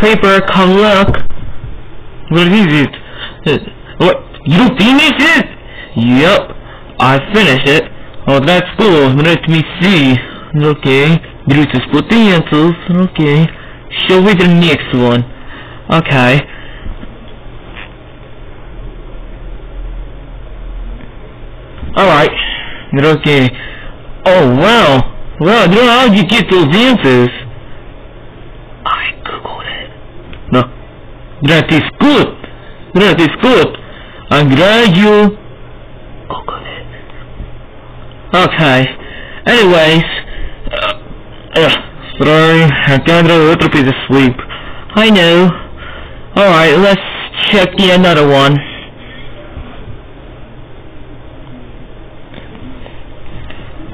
paper collect. What is it? What? You finished it? Yep, I finished it. Oh, that's cool. Let me see. Okay, this is answers. Okay, show me the next one. Okay. Alright. Okay. Oh, wow. Well, know how you get those answers? I googled it. No. That is good. That is good. I'm glad you. Okay. Anyways. Uh, uh, sorry, I got a little bit of sleep. I know. Alright, let's check the another one.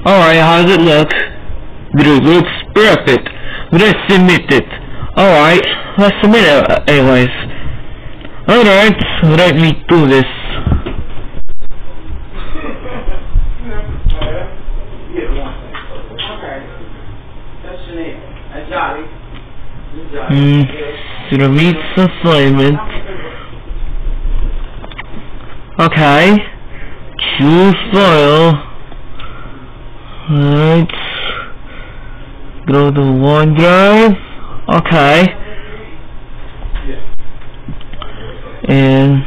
Alright, how does it look? It looks perfect. Let's submit it. Alright, let's submit it anyways. Alright, let me do this. Hmm, to meet assignment. Okay. Choose file. Alright. Go to OneDrive. Okay. And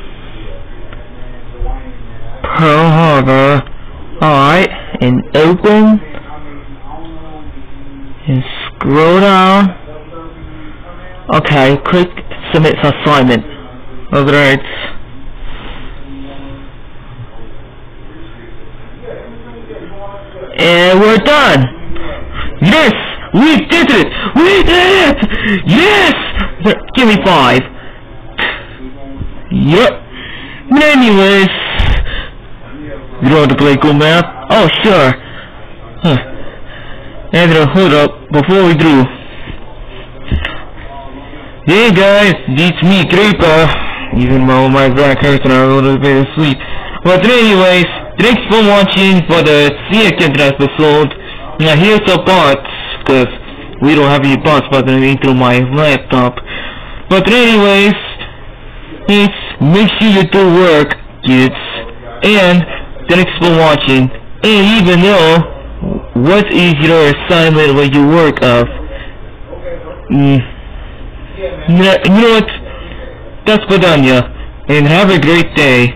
Pearl Harbor. Alright. And open. And scroll down. Okay, click submit assignment. Alright. And we're done! Yes! We did it! We did it! Yes! Give me five. Yep. But anyways. You want to play cool map? Oh, sure. Huh. Andrew, hold up. Before we do. Hey guys, it's me, Creeper. Even though my back hurts and I'm a little bit asleep. But anyways, thanks for watching for the second episode. Now here's the bots, cause we don't have any bots button through my laptop. But anyways, please make sure you do work, kids. And thanks for watching. And even though, what is your assignment when you work of? Mm. You know what? That's good on ya. And have a great day.